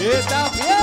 Eita, vem!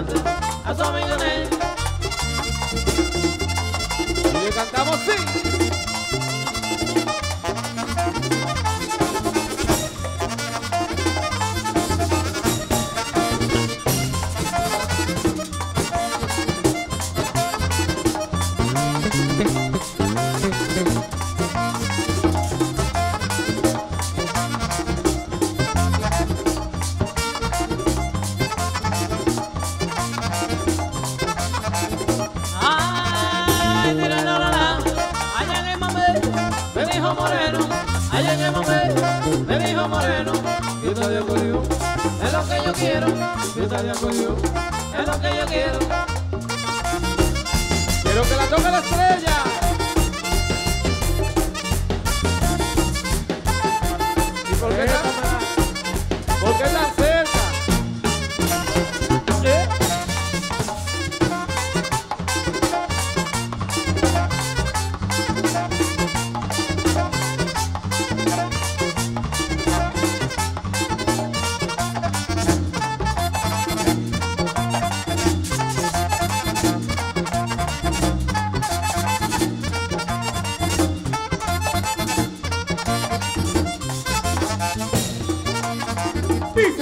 Cante a su amigo Ney. Y le cantamos sí. Ay, de la, la, mamé. Me dijo Moreno, ay, llegué, mamé. Me dijo Moreno, está de acuerdo. Es lo que yo quiero, está de acuerdo. Es lo que yo quiero. Quiero que la toque la estrella.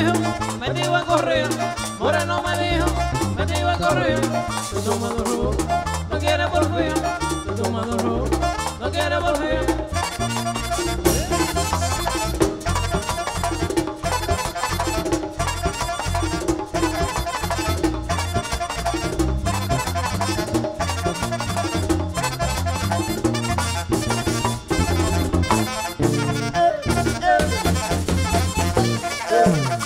Dijo, me iba a correr. Moreno me dijo, me iba a correr. Te tomando rojo, no quiere volver. Te tomando rojo, no quiere volver. Tintón,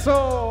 ¡Eso!